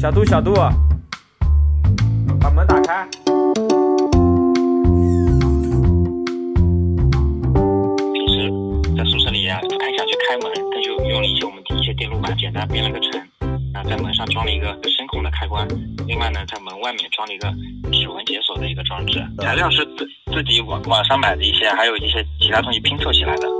小度，小度，把门打开。平时在宿舍里啊，不太想去开门，那就用了一些我们的一些电路板，简单编了个程，啊，在门上装了一个声控的开关，另外呢，在门外面装了一个指纹解锁的一个装置。材料是自自己网网上买的一些，还有一些其他东西拼凑起来的。